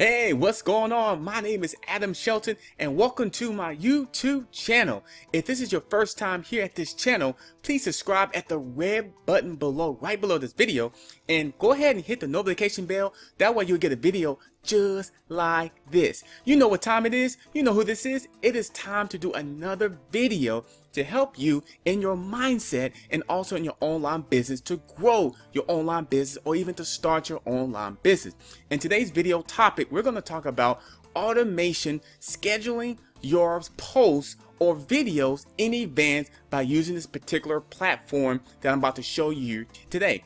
Hey, what's going on? My name is Adam Shelton and welcome to my YouTube channel. If this is your first time here at this channel, please subscribe at the red button below, right below this video, and go ahead and hit the notification bell. That way you'll get a video just like this. You know what time it is? You know who this is? It is time to do another video to help you in your mindset and also in your online business to grow your online business or even to start your online business. In today's video topic, we're going to talk about automation scheduling your posts or videos in advance by using this particular platform that I'm about to show you today.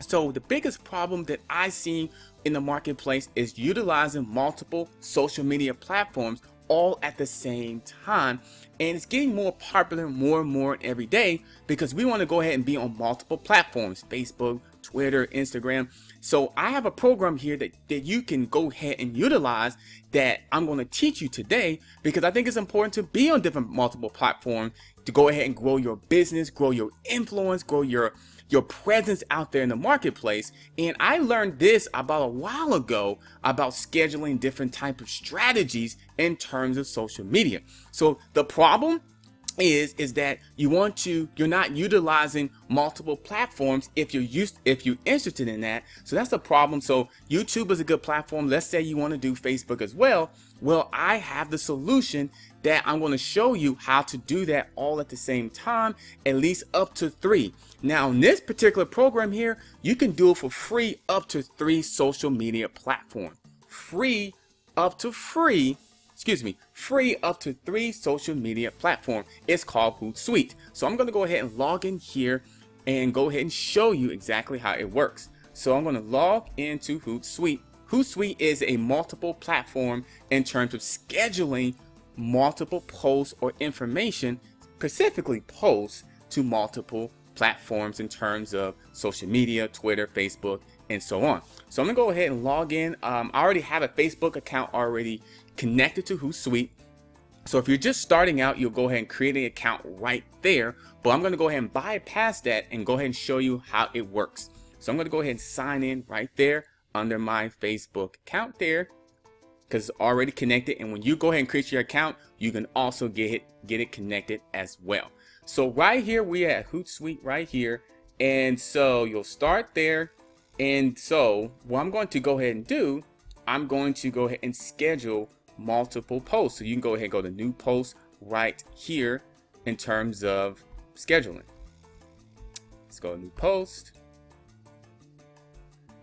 So the biggest problem that I see in the marketplace is utilizing multiple social media platforms all at the same time. And it's getting more popular more and more every day because we want to go ahead and be on multiple platforms, Facebook, Twitter, Instagram. So I have a program here that, that you can go ahead and utilize that I'm going to teach you today because I think it's important to be on different multiple platforms to go ahead and grow your business, grow your influence, grow your your presence out there in the marketplace. And I learned this about a while ago about scheduling different type of strategies in terms of social media. So the problem is is that you want to you're not utilizing multiple platforms if you're used if you're interested in that so that's a problem so youtube is a good platform let's say you want to do facebook as well well i have the solution that I'm going to show you how to do that all at the same time, at least up to three. Now, in this particular program here, you can do it for free up to three social media platforms. Free up to free, excuse me, free up to three social media platform. It's called Hootsuite. So I'm going to go ahead and log in here and go ahead and show you exactly how it works. So I'm going to log into Hootsuite. Hootsuite is a multiple platform in terms of scheduling multiple posts or information, specifically posts to multiple platforms in terms of social media, Twitter, Facebook, and so on. So I'm gonna go ahead and log in. Um, I already have a Facebook account already connected to Hootsuite. So if you're just starting out, you'll go ahead and create an account right there. But I'm gonna go ahead and bypass that and go ahead and show you how it works. So I'm gonna go ahead and sign in right there under my Facebook account there because it's already connected. And when you go ahead and create your account, you can also get it, get it connected as well. So right here, we at Hootsuite right here. And so you'll start there. And so what I'm going to go ahead and do, I'm going to go ahead and schedule multiple posts. So you can go ahead and go to new post right here in terms of scheduling. Let's go to new post.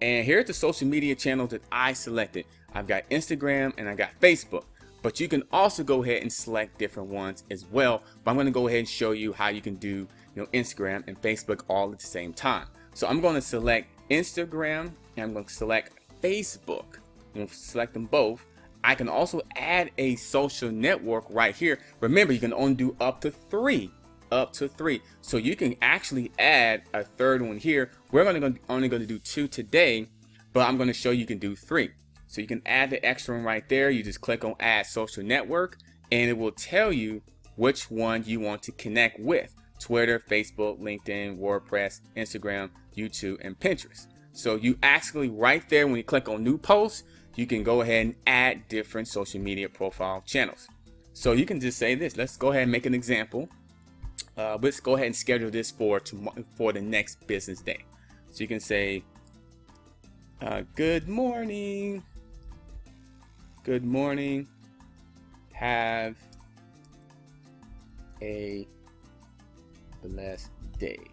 And here's the social media channels that I selected. I've got Instagram and I got Facebook. But you can also go ahead and select different ones as well. But I'm going to go ahead and show you how you can do you know, Instagram and Facebook all at the same time. So I'm going to select Instagram and I'm going to select Facebook. I'm going to select them both. I can also add a social network right here. Remember, you can only do up to three. Up to three. So you can actually add a third one here. We're only going to, only going to do two today, but I'm going to show you can do three. So you can add the extra one right there. You just click on add social network and it will tell you which one you want to connect with. Twitter, Facebook, LinkedIn, WordPress, Instagram, YouTube, and Pinterest. So you actually right there when you click on new posts, you can go ahead and add different social media profile channels. So you can just say this. Let's go ahead and make an example. Uh, let's go ahead and schedule this for tomorrow for the next business day. So you can say, uh, "Good morning good morning. Have a blessed day.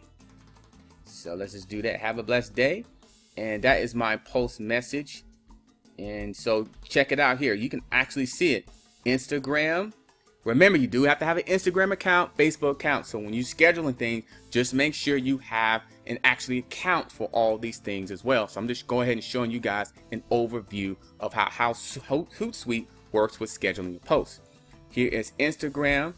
So let's just do that. Have a blessed day. And that is my post message. And so check it out here. You can actually see it. Instagram. Remember, you do have to have an Instagram account, Facebook account. So when you're scheduling things, just make sure you have an actually account for all these things as well. So I'm just going ahead and showing you guys an overview of how, how Hootsuite works with scheduling your posts. Here is Instagram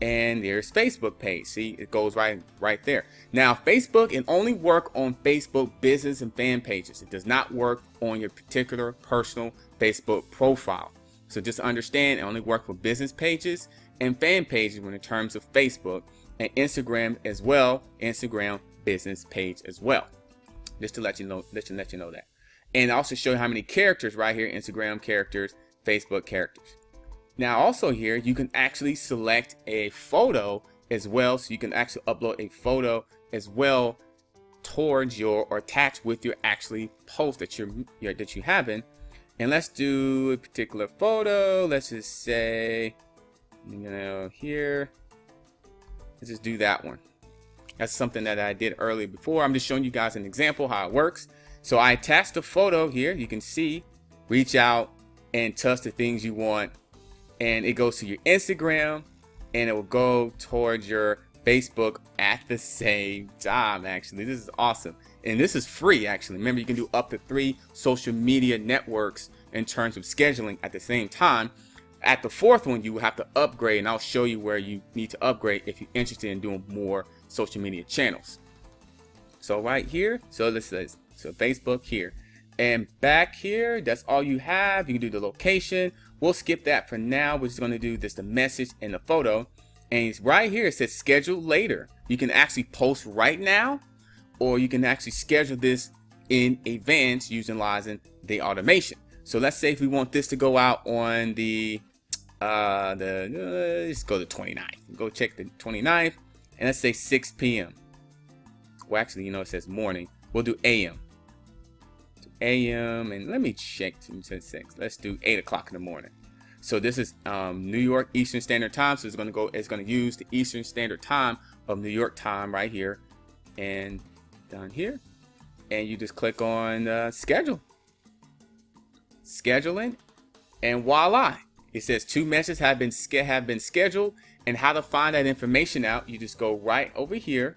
and there's Facebook page. See, it goes right right there. Now, Facebook can only work on Facebook business and fan pages. It does not work on your particular personal Facebook profile. So just understand it only works for business pages and fan pages when in terms of Facebook and Instagram as well. Instagram business page as well. Just to let you know, let you let you know that. and also show you how many characters right here, Instagram characters, Facebook characters. Now also here, you can actually select a photo as well. So you can actually upload a photo as well towards your or attach with your actually post that you're, that you having. And let's do a particular photo. Let's just say, you know, here, let's just do that one. That's something that I did earlier before. I'm just showing you guys an example how it works. So I attached the photo here. You can see, reach out and touch the things you want. And it goes to your Instagram and it will go towards your Facebook at the same time. Actually, this is awesome. And this is free actually. Remember, you can do up to three social media networks in terms of scheduling at the same time. At the fourth one, you will have to upgrade, and I'll show you where you need to upgrade if you're interested in doing more social media channels. So right here, so this is so Facebook here. And back here, that's all you have. You can do the location. We'll skip that for now. We're just going to do this, the message and the photo. And right here, it says schedule later. You can actually post right now, or you can actually schedule this in advance using utilizing the automation. So let's say if we want this to go out on the, uh, the, uh, let's go to 29th. Go check the 29th, and let's say 6 p.m. Well, actually, you know, it says morning. We'll do a.m. a.m. and let me check to 6. Let's do 8 o'clock in the morning. So this is um, New York Eastern Standard Time. So it's going to go. It's going to use the Eastern Standard Time of New York time right here, and down here, and you just click on uh, schedule, scheduling, and voila! It says two messages have been have been scheduled, and how to find that information out. You just go right over here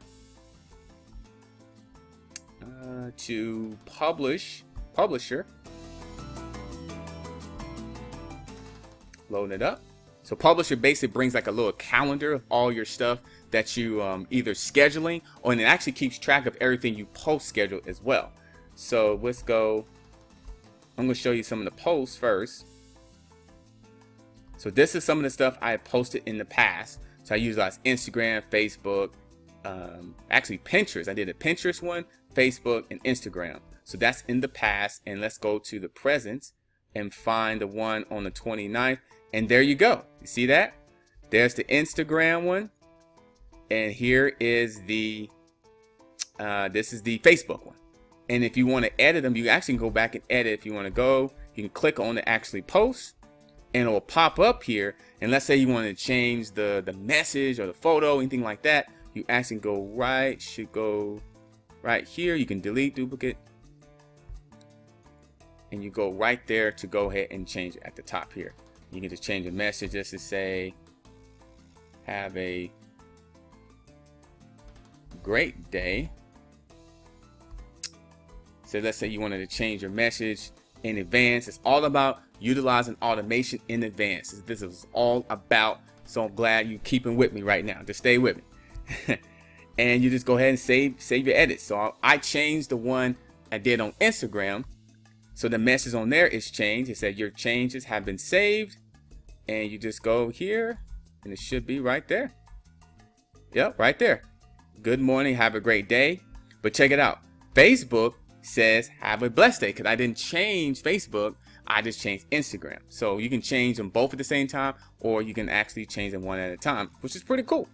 uh, to publish publisher loading it up. So Publisher basically brings like a little calendar of all your stuff that you um, either scheduling or and it actually keeps track of everything you post schedule as well. So let's go. I'm going to show you some of the posts first. So this is some of the stuff I posted in the past. So I utilize Instagram, Facebook, um, actually Pinterest. I did a Pinterest one, Facebook, and Instagram. So that's in the past. And let's go to the present and find the one on the 29th. And there you go. You see that? There's the Instagram one. And here is the, uh, this is the Facebook one. And if you want to edit them, you actually can go back and edit. If you want to go, you can click on the actually post and it will pop up here. And let's say you want to change the, the message or the photo, anything like that. You actually go right, should go right here. You can delete duplicate. And you go right there to go ahead and change it at the top here. You can just change a message just to say, have a great day. So let's say you wanted to change your message in advance. It's all about utilizing automation in advance. This is all about. So I'm glad you keeping with me right now. Just stay with me. and you just go ahead and save save your edits. So I changed the one I did on Instagram so the message on there is changed. It said your changes have been saved. And you just go here and it should be right there. Yep, right there. Good morning, have a great day. But check it out. Facebook says have a blessed day because I didn't change Facebook. I just changed Instagram. So you can change them both at the same time or you can actually change them one at a time, which is pretty cool.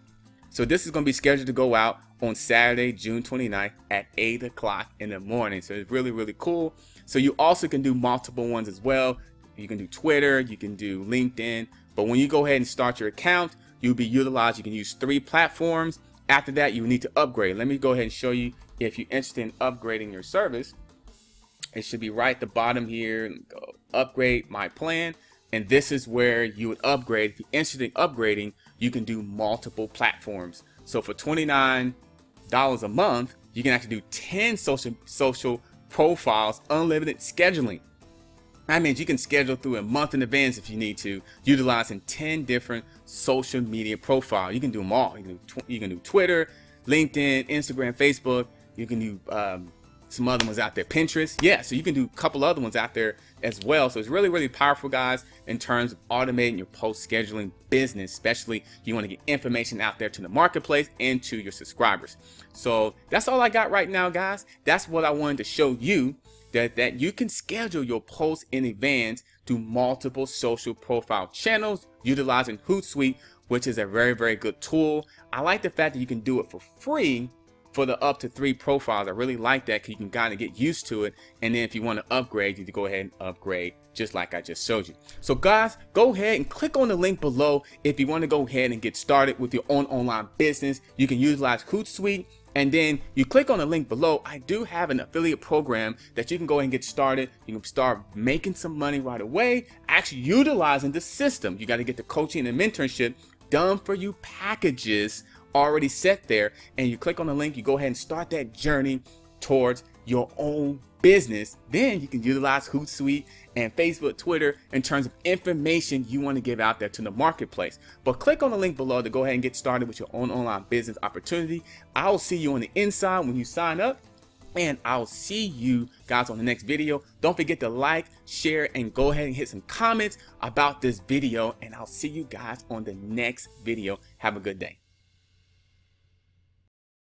So this is going to be scheduled to go out on Saturday, June 29th at 8 o'clock in the morning. So it's really, really cool. So you also can do multiple ones as well. You can do Twitter, you can do LinkedIn, but when you go ahead and start your account, you'll be utilized. You can use three platforms. After that, you need to upgrade. Let me go ahead and show you if you're interested in upgrading your service. It should be right at the bottom here. Go upgrade my plan. And this is where you would upgrade. If you're interested in upgrading, you can do multiple platforms. So for $29 a month, you can actually do 10 social social profiles, unlimited scheduling. That means you can schedule through a month in advance if you need to, utilizing 10 different social media profiles. You can do them all. You can do, you can do Twitter, LinkedIn, Instagram, Facebook. You can do um, some other ones out there. Pinterest. Yeah, so you can do a couple other ones out there as well. So it's really, really powerful, guys, in terms of automating your post scheduling business, especially you want to get information out there to the marketplace and to your subscribers. So that's all I got right now, guys. That's what I wanted to show you that, that you can schedule your posts in advance to multiple social profile channels utilizing Hootsuite, which is a very, very good tool. I like the fact that you can do it for free for the up to three profiles. I really like that because you can kind of get used to it. And then if you want to upgrade, you can go ahead and upgrade just like I just showed you. So guys, go ahead and click on the link below if you want to go ahead and get started with your own online business. You can utilize Hootsuite and then you click on the link below. I do have an affiliate program that you can go ahead and get started. You can start making some money right away, actually utilizing the system. You got to get the coaching and mentorship done for you packages already set there and you click on the link you go ahead and start that journey towards your own business then you can utilize Hootsuite and Facebook Twitter in terms of information you want to give out there to the marketplace but click on the link below to go ahead and get started with your own online business opportunity I'll see you on the inside when you sign up and I'll see you guys on the next video. Don't forget to like, share, and go ahead and hit some comments about this video. And I'll see you guys on the next video. Have a good day.